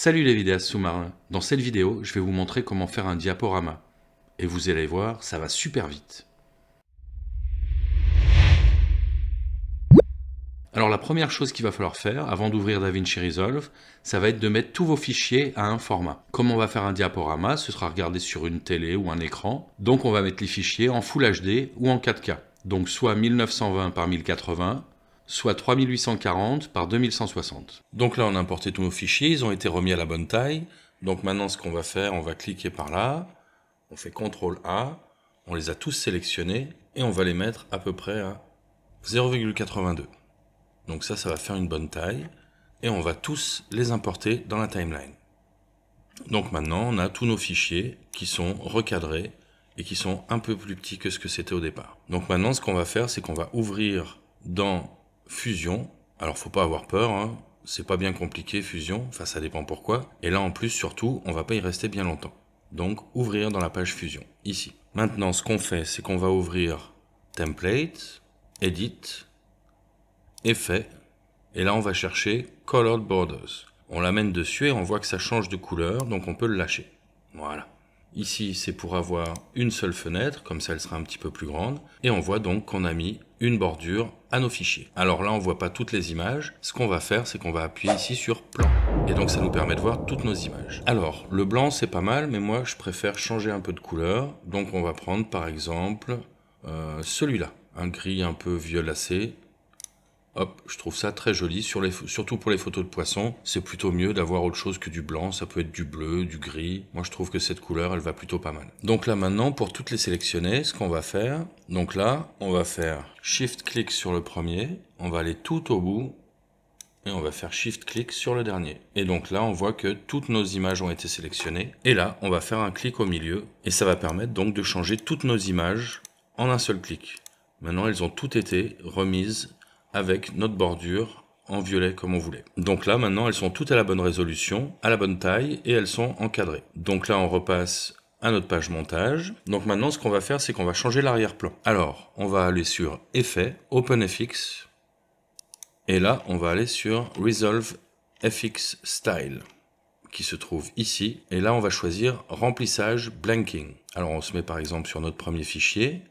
Salut les vidéastes sous-marins. Dans cette vidéo, je vais vous montrer comment faire un diaporama. Et vous allez voir, ça va super vite. Alors la première chose qu'il va falloir faire avant d'ouvrir DaVinci Resolve, ça va être de mettre tous vos fichiers à un format. Comme on va faire un diaporama, ce sera regardé sur une télé ou un écran. Donc on va mettre les fichiers en Full HD ou en 4K. Donc soit 1920 par 1080, soit 3840 par 2160. Donc là, on a importé tous nos fichiers, ils ont été remis à la bonne taille. Donc maintenant, ce qu'on va faire, on va cliquer par là, on fait CTRL A, on les a tous sélectionnés, et on va les mettre à peu près à 0,82. Donc ça, ça va faire une bonne taille, et on va tous les importer dans la timeline. Donc maintenant, on a tous nos fichiers qui sont recadrés et qui sont un peu plus petits que ce que c'était au départ. Donc maintenant, ce qu'on va faire, c'est qu'on va ouvrir dans Fusion. Alors faut pas avoir peur, hein. c'est pas bien compliqué Fusion, enfin ça dépend pourquoi. Et là en plus surtout, on va pas y rester bien longtemps. Donc ouvrir dans la page Fusion, ici. Maintenant ce qu'on fait, c'est qu'on va ouvrir Template, Edit, Effet, et là on va chercher Colored Borders. On l'amène dessus et on voit que ça change de couleur, donc on peut le lâcher. Voilà. Ici, c'est pour avoir une seule fenêtre, comme ça elle sera un petit peu plus grande. Et on voit donc qu'on a mis une bordure à nos fichiers. Alors là, on voit pas toutes les images. Ce qu'on va faire, c'est qu'on va appuyer ici sur plan. Et donc ça nous permet de voir toutes nos images. Alors, le blanc, c'est pas mal, mais moi, je préfère changer un peu de couleur. Donc on va prendre, par exemple, euh, celui-là. Un gris un peu violacé. Hop, je trouve ça très joli, surtout pour les photos de poissons. C'est plutôt mieux d'avoir autre chose que du blanc, ça peut être du bleu, du gris. Moi je trouve que cette couleur, elle va plutôt pas mal. Donc là maintenant, pour toutes les sélectionner, ce qu'on va faire, donc là, on va faire Shift-clic sur le premier, on va aller tout au bout, et on va faire Shift-clic sur le dernier. Et donc là, on voit que toutes nos images ont été sélectionnées. Et là, on va faire un clic au milieu, et ça va permettre donc de changer toutes nos images en un seul clic. Maintenant, elles ont toutes été remises avec notre bordure en violet comme on voulait. Donc là, maintenant, elles sont toutes à la bonne résolution, à la bonne taille, et elles sont encadrées. Donc là, on repasse à notre page montage. Donc maintenant, ce qu'on va faire, c'est qu'on va changer l'arrière-plan. Alors, on va aller sur Effet, OpenFX, et là, on va aller sur Resolve FX Style, qui se trouve ici. Et là, on va choisir Remplissage Blanking. Alors, on se met par exemple sur notre premier fichier,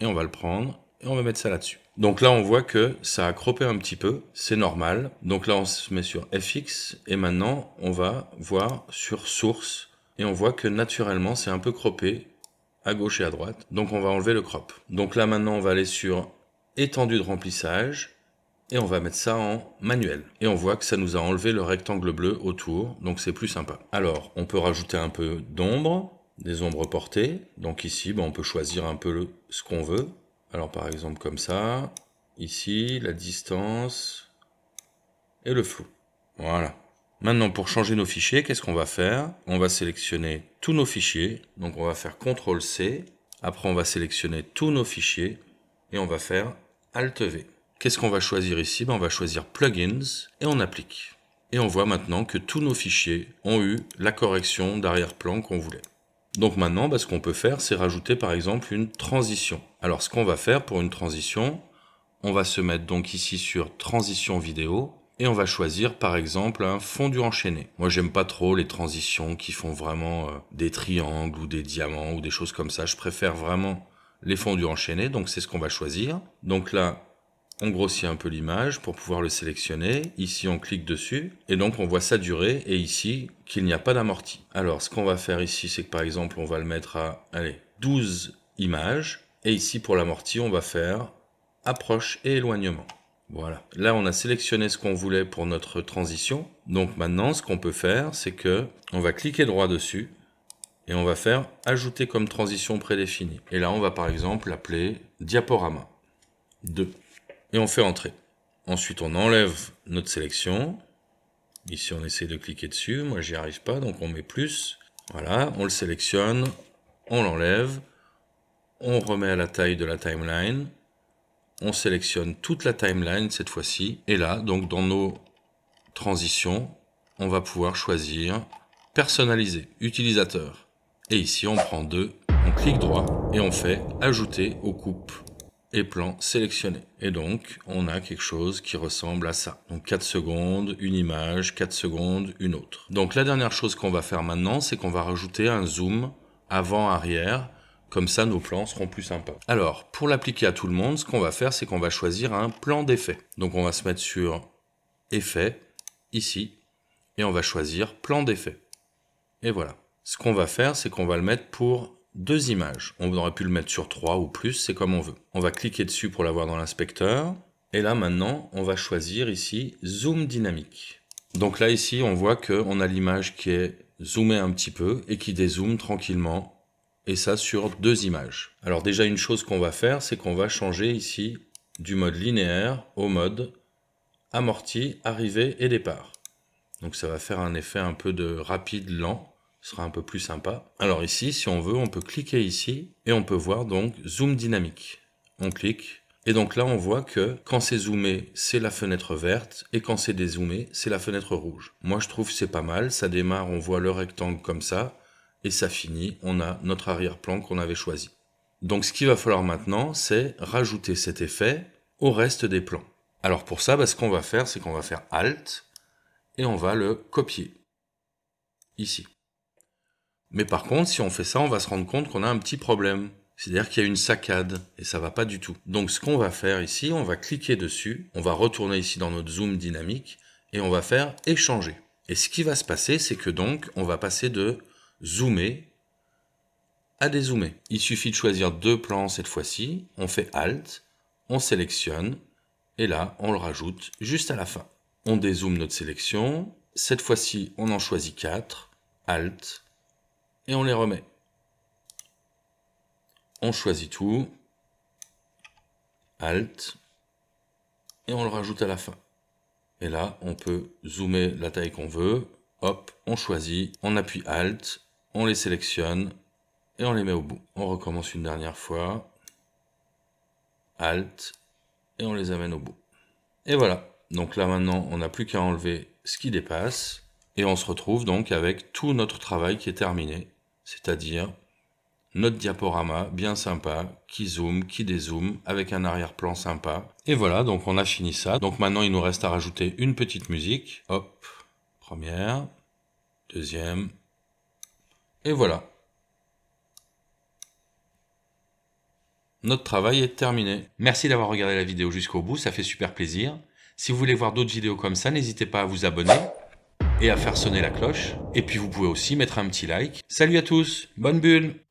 et on va le prendre, et on va mettre ça là-dessus. Donc là, on voit que ça a croppé un petit peu, c'est normal. Donc là, on se met sur FX et maintenant, on va voir sur source et on voit que naturellement, c'est un peu croppé à gauche et à droite. Donc on va enlever le crop. Donc là, maintenant, on va aller sur étendue de remplissage et on va mettre ça en manuel. Et on voit que ça nous a enlevé le rectangle bleu autour, donc c'est plus sympa. Alors, on peut rajouter un peu d'ombre, des ombres portées. Donc ici, ben, on peut choisir un peu ce qu'on veut. Alors par exemple comme ça, ici, la distance et le flou. Voilà. Maintenant pour changer nos fichiers, qu'est-ce qu'on va faire? On va sélectionner tous nos fichiers, donc on va faire CTRL C, après on va sélectionner tous nos fichiers et on va faire ALT V. Qu'est-ce qu'on va choisir ici? Ben, On va choisir Plugins et on applique. Et on voit maintenant que tous nos fichiers ont eu la correction d'arrière-plan qu'on voulait. Donc maintenant, bah, ce qu'on peut faire, c'est rajouter par exemple une transition. Alors ce qu'on va faire pour une transition, on va se mettre donc ici sur transition vidéo et on va choisir par exemple un fondu enchaîné. Moi j'aime pas trop les transitions qui font vraiment euh, des triangles ou des diamants ou des choses comme ça. Je préfère vraiment les fondus enchaînés, donc c'est ce qu'on va choisir. Donc là, on grossit un peu l'image pour pouvoir le sélectionner. Ici, on clique dessus et donc on voit sa durée et ici qu'il n'y a pas d'amorti. Alors, ce qu'on va faire ici, c'est que par exemple, on va le mettre à allez, 12 images et ici pour l'amorti, on va faire approche et éloignement. Voilà. Là, on a sélectionné ce qu'on voulait pour notre transition. Donc maintenant, ce qu'on peut faire, c'est que on va cliquer droit dessus et on va faire ajouter comme transition prédéfinie. Et là, on va par exemple l'appeler diaporama 2 et on fait entrer. Ensuite, on enlève notre sélection. Ici, on essaie de cliquer dessus. Moi, j'y arrive pas, donc on met plus. Voilà, on le sélectionne, on l'enlève, on remet à la taille de la timeline, on sélectionne toute la timeline cette fois-ci, et là, donc dans nos transitions, on va pouvoir choisir personnaliser, utilisateur. Et ici, on prend deux, on clique droit et on fait ajouter aux coupes et plan sélectionné. Et donc, on a quelque chose qui ressemble à ça. Donc 4 secondes, une image, 4 secondes, une autre. Donc la dernière chose qu'on va faire maintenant, c'est qu'on va rajouter un zoom avant-arrière. Comme ça, nos plans seront plus sympas. Alors, pour l'appliquer à tout le monde, ce qu'on va faire, c'est qu'on va choisir un plan d'effet. Donc on va se mettre sur Effet, ici, et on va choisir Plan d'effet. Et voilà. Ce qu'on va faire, c'est qu'on va le mettre pour deux images. On aurait pu le mettre sur trois ou plus, c'est comme on veut. On va cliquer dessus pour l'avoir dans l'inspecteur. Et là maintenant, on va choisir ici Zoom dynamique. Donc là ici, on voit qu'on a l'image qui est zoomée un petit peu et qui dézoome tranquillement. Et ça sur deux images. Alors déjà une chose qu'on va faire, c'est qu'on va changer ici du mode linéaire au mode amorti, arrivée et départ. Donc ça va faire un effet un peu de rapide, lent sera un peu plus sympa. Alors ici, si on veut, on peut cliquer ici et on peut voir donc zoom dynamique. On clique et donc là on voit que quand c'est zoomé, c'est la fenêtre verte et quand c'est dézoomé, c'est la fenêtre rouge. Moi je trouve c'est pas mal, ça démarre, on voit le rectangle comme ça et ça finit, on a notre arrière-plan qu'on avait choisi. Donc ce qu'il va falloir maintenant, c'est rajouter cet effet au reste des plans. Alors pour ça, bah, ce qu'on va faire, c'est qu'on va faire Alt et on va le copier ici. Mais par contre, si on fait ça, on va se rendre compte qu'on a un petit problème. C'est-à-dire qu'il y a une saccade et ça va pas du tout. Donc ce qu'on va faire ici, on va cliquer dessus, on va retourner ici dans notre zoom dynamique et on va faire échanger. Et ce qui va se passer, c'est que donc on va passer de zoomer à dézoomer. Il suffit de choisir deux plans cette fois-ci, on fait Alt, on sélectionne et là on le rajoute juste à la fin. On dézoome notre sélection, cette fois-ci on en choisit quatre, Alt, et on les remet. On choisit tout, Alt, et on le rajoute à la fin. Et là, on peut zoomer la taille qu'on veut, hop, on choisit, on appuie Alt, on les sélectionne, et on les met au bout. On recommence une dernière fois, Alt, et on les amène au bout. Et voilà, donc là maintenant, on n'a plus qu'à enlever ce qui dépasse, et on se retrouve donc avec tout notre travail qui est terminé c'est-à-dire notre diaporama bien sympa, qui zoome, qui dézoome, avec un arrière-plan sympa. Et voilà, donc on a fini ça. Donc maintenant, il nous reste à rajouter une petite musique. Hop, première, deuxième, et voilà. Notre travail est terminé. Merci d'avoir regardé la vidéo jusqu'au bout, ça fait super plaisir. Si vous voulez voir d'autres vidéos comme ça, n'hésitez pas à vous abonner et à faire sonner la cloche. Et puis vous pouvez aussi mettre un petit like. Salut à tous, bonne bulle